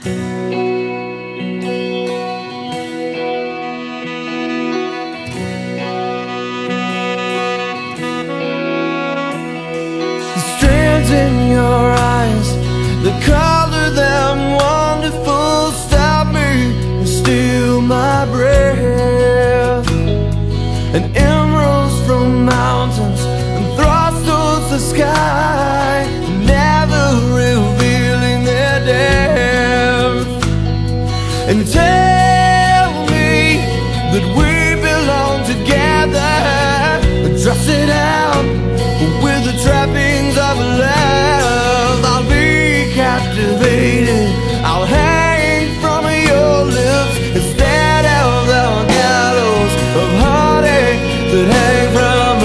strands in your eyes The color them wonderful Stop me and steal my breath. And emeralds from mountains And thrusts towards the sky That hang from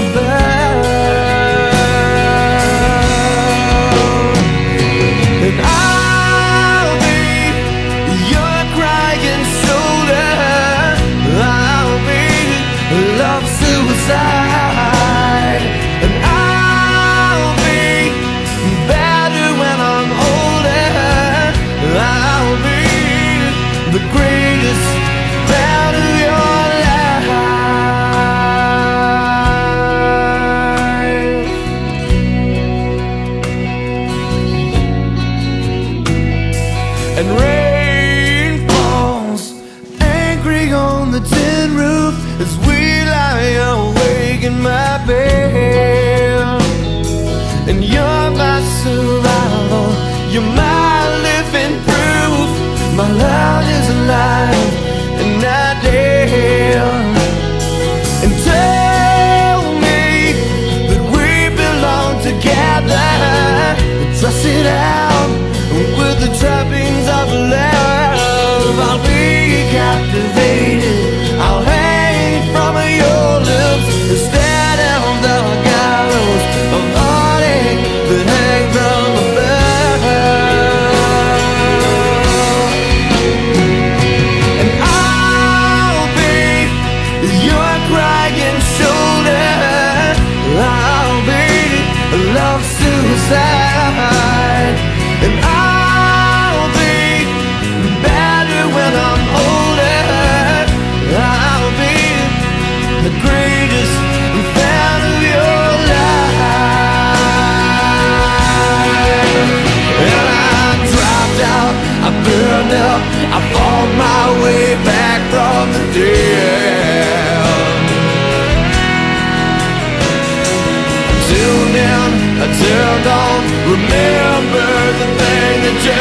And I'll be your crying I'll be love suicide. And I'll be better when I'm older. I'll be the greatest and rain falls angry on the tin roof as we lie awake in my bed. And you're my survival, you're my living proof. My love is alive and not dead. And tell me that we belong together. Dress it out with the trappings suicide. Remember the thing that turned